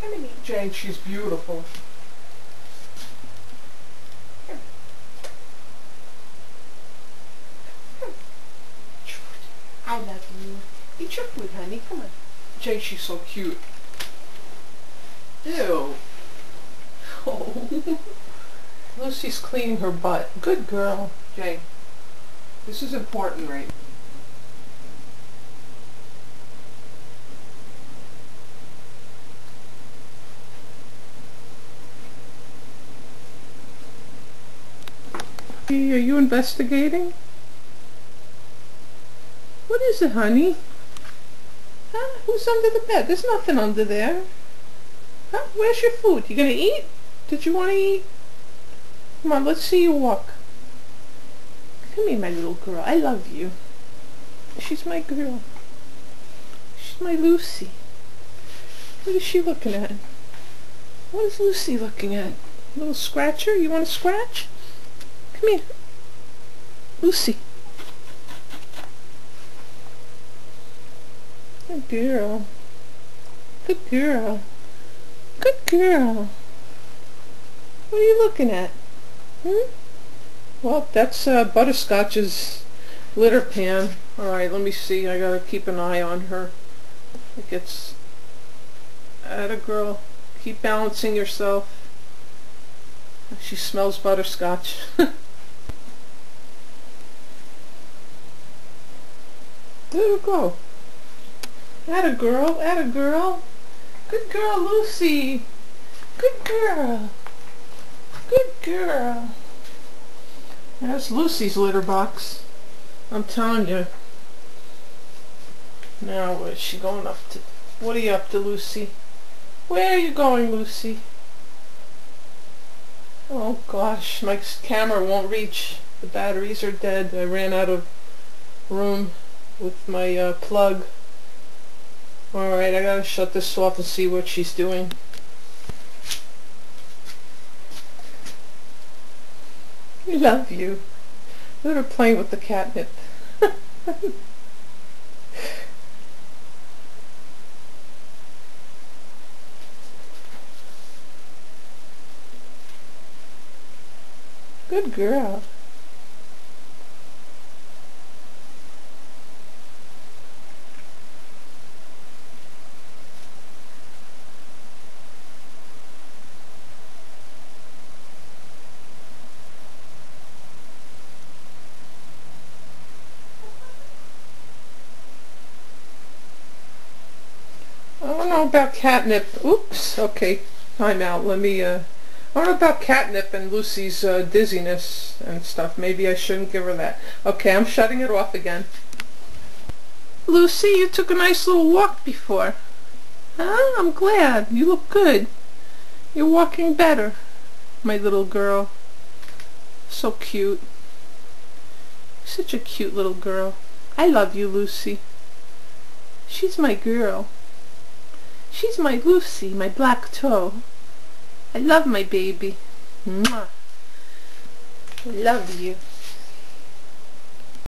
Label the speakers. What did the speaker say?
Speaker 1: Come and meet Jane. She's beautiful. I love you. Eat your food, honey. Come on. Jane, she's so cute. Ew. Oh. Lucy's cleaning her butt. Good girl. Jane, this is important, right? Are you investigating? What is it, honey? Huh? Who's under the bed? There's nothing under there. Huh? Where's your food? You gonna eat? Did you want to eat? Come on, let's see you walk. Come here, my little girl. I love you. She's my girl. She's my Lucy. What is she looking at? What is Lucy looking at? A little scratcher? You want to scratch? Come here. Lucy. Good girl. Good girl. Good girl. What are you looking at? Hmm? Well, that's uh, Butterscotch's litter pan. Alright, let me see. I gotta keep an eye on her. It gets... Atta girl. Keep balancing yourself. She smells butterscotch. There you go. Atta girl, atta girl. Good girl, Lucy. Good girl. Good girl. That's Lucy's litter box. I'm telling you. Now, where's she going up to? What are you up to, Lucy? Where are you going, Lucy? Oh gosh, my camera won't reach. The batteries are dead. I ran out of room with my uh, plug. Alright, I gotta shut this off and see what she's doing. I love you. Her playing with the catnip. Good girl. I don't know about catnip. Oops. Okay. Time out. Let me, uh... I don't know about catnip and Lucy's uh, dizziness and stuff. Maybe I shouldn't give her that. Okay, I'm shutting it off again. Lucy, you took a nice little walk before. Huh? I'm glad. You look good. You're walking better, my little girl. So cute. Such a cute little girl. I love you, Lucy. She's my girl. She's my Lucy, my black toe. I love my baby. Mwah. I love you.